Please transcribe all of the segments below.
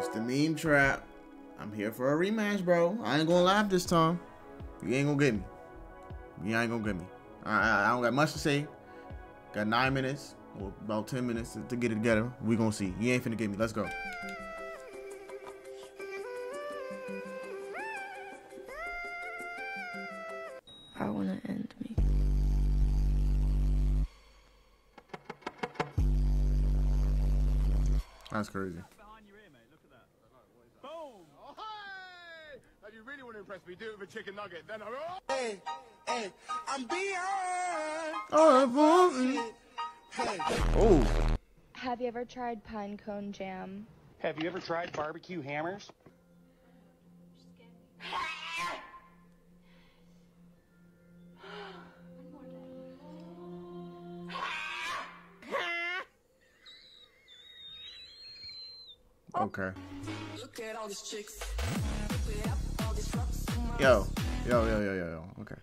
It's the meme trap. I'm here for a rematch, bro. I ain't gonna laugh this time. You ain't gonna get me. You ain't gonna get me. I, I, I don't got much to say. Got nine minutes, or about ten minutes to, get it together. We gonna see. You ain't finna get me. Let's go. I want to end me. That's crazy. Behind your ear, mate. Look at that. Boom! Oh, hey! If you really want to impress me, do it with a chicken nugget. Then I'm. Oh! Hey, hey, I'm beyond. Oh, I want. Hey. Oh, Have you ever tried pine cone jam? Have you ever tried barbecue hammers? okay. Look at all these chicks. Yo, yo, yo, yo, yo, yo. Okay.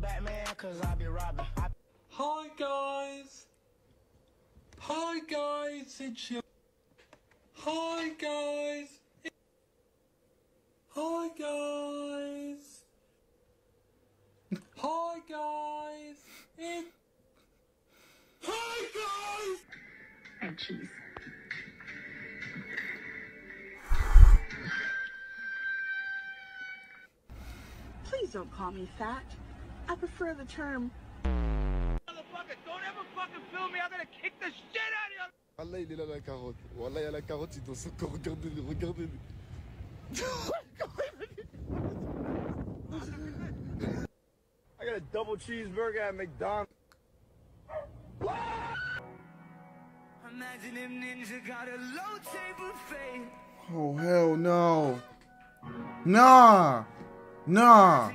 Batman, cause I be robbing. Hi guys. Hi guys, it's you. Hi guys. Hi guys. Hi guys. It. Hi guys. and cheese. Please don't call me fat. I prefer the term fucking film me. I'm gonna kick the shit out of you. Wallah, il est là la carotte. Wallah, il y a la carotte, il doit encore regarder, regardez. I got a double cheeseburger at McDonald's. imagine them ninja got a low table fame. Oh hell no. Nah. Nah.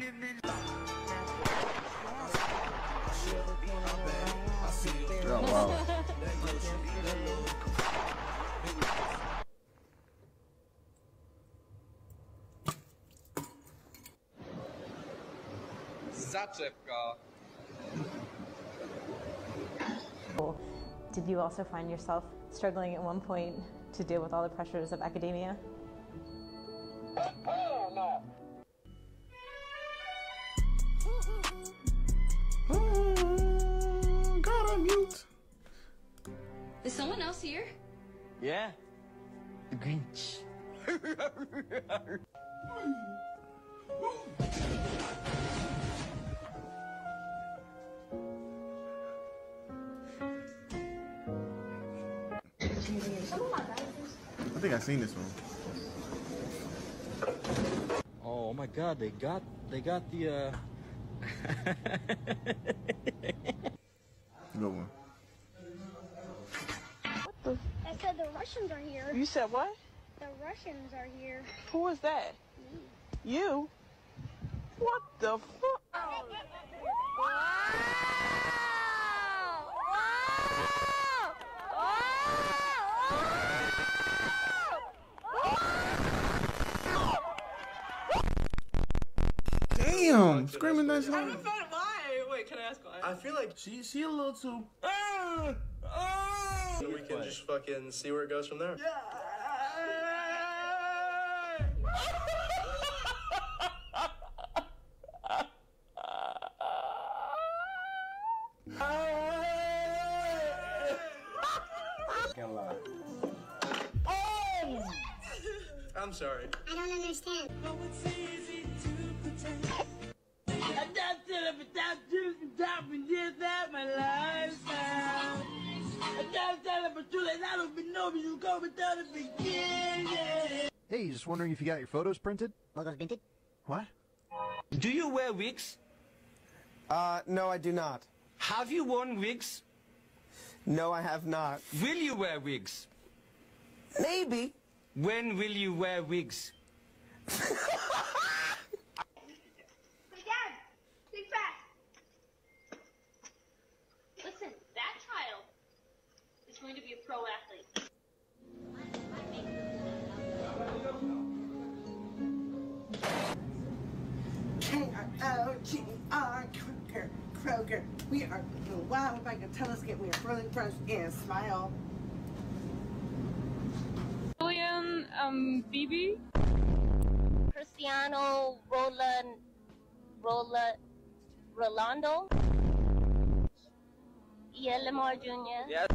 Zaczepka. Did you also find yourself struggling at one point to deal with all the pressures of academia? Oh, gotta mute. Is someone else here? Yeah. The Grinch. think I've seen this one. Oh my god, they got they got the uh Good one. What the I said the Russians are here. You said what? The Russians are here. Who is that? You? What the fuck? Damn, screaming that song. Why? Wait, can I ask why? I feel like She she a little too. Ah! Ah! we can just fucking see where it goes from there. I'm sorry. I don't understand. without a beginning. Hey, just wondering if you got your photos printed? Photos printed? What? Do you wear wigs? Uh, no, I do not. Have you worn wigs? No, I have not. Will you wear wigs? Maybe. When will you wear wigs? going to be a pro athlete. K-R-O-G-R, Kroger, Kroger. We are the wild bag of telescope. We are really fresh and smile. Julian um, Bibi. Cristiano Roland, Roland, Rolando. Yeah, Lamar Jr. Yes.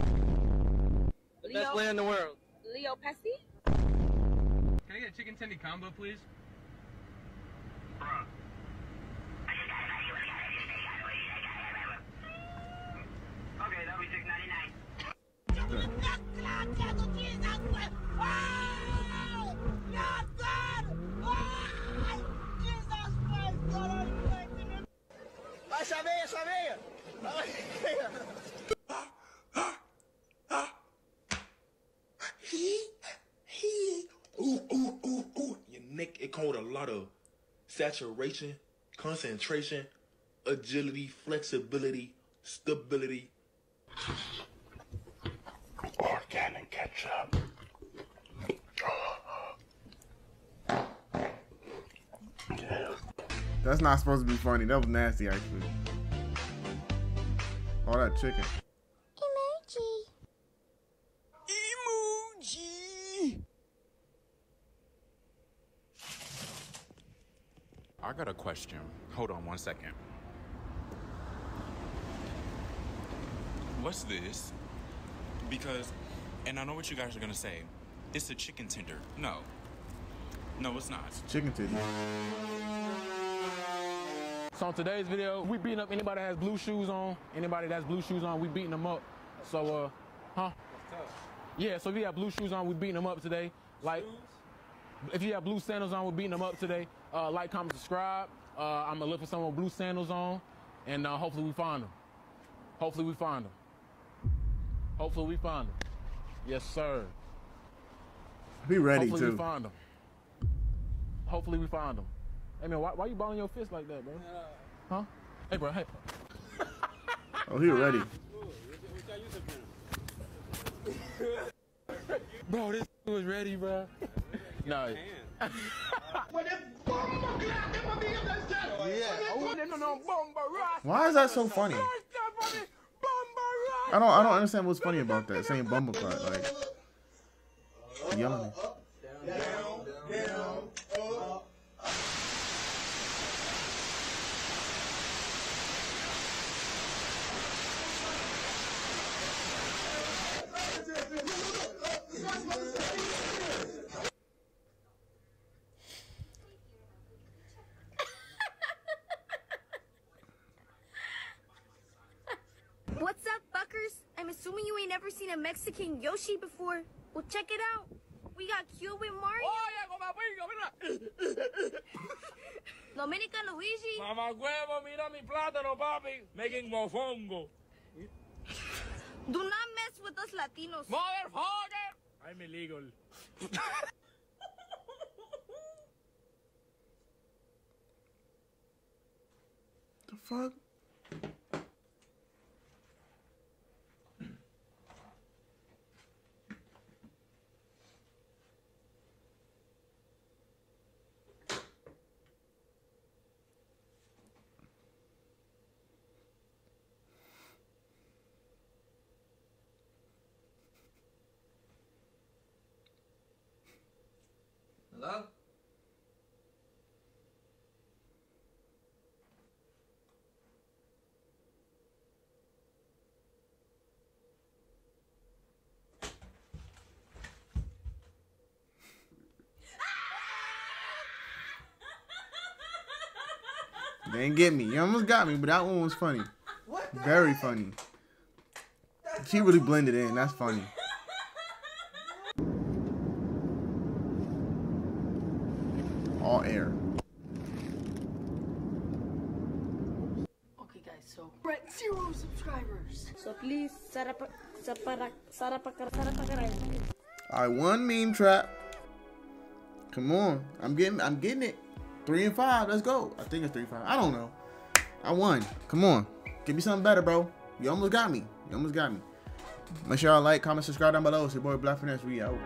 The best player in the world. Leo Pesci. Can I get a chicken tendy combo, please? Okay, Ooh, ooh, ooh, ooh. Your neck, it come with a lot of saturation, concentration, agility, flexibility, stability. Organic ketchup. That's not supposed to be funny. That was nasty, actually. All that chicken. Emoji! Emoji. I got a question. Hold on one second. What's this? Because, and I know what you guys are gonna say. It's a chicken tender. No. No, it's not. Chicken titty. So on today's video, we beating up anybody that has blue shoes on. Anybody that's blue shoes on, we beating them up. So, uh, huh? Yeah, so if you have blue shoes on, we beating them up today. Like, if you have blue sandals on, we're beating them up today. Uh, like, comment, subscribe. Uh, I'm gonna look for someone with blue sandals on, and uh, hopefully we find them. Hopefully we find them. Hopefully we find them. Yes, sir. Be ready, Hopefully too. we find them. Hopefully we find them. Hey man, why, why you balling your fist like that, bro? Huh? Hey, bro. Hey. Oh, he ready. bro, this was ready, bro. Oh, no. Why is that so funny? I don't I don't understand what's funny about that. Saying bumbleclot, like yelling. What's up, fuckers? I'm assuming you ain't never seen a Mexican Yoshi before. Well, check it out. We got Cuban Mario. Oh, yeah, con mira. Dominican Luigi. Mamá huevo, mira mi plátano, papi. Making mofongo. Do not mess with us Latinos. Motherfucker! I'm illegal. The fuck? They didn't get me. You almost got me, but that one was funny. Very funny. She really blended in. That's funny. All air. Okay, guys, so we're at zero subscribers. So please, set up sarapa, sarapa, All right, one meme trap. Come on, I'm getting, I'm getting it. Three and five. Let's go. I think it's three and five. I don't know. I won. Come on, give me something better, bro. You almost got me. You almost got me. Make sure y'all like, comment, subscribe down below. It's your boy Black Finesse. We out.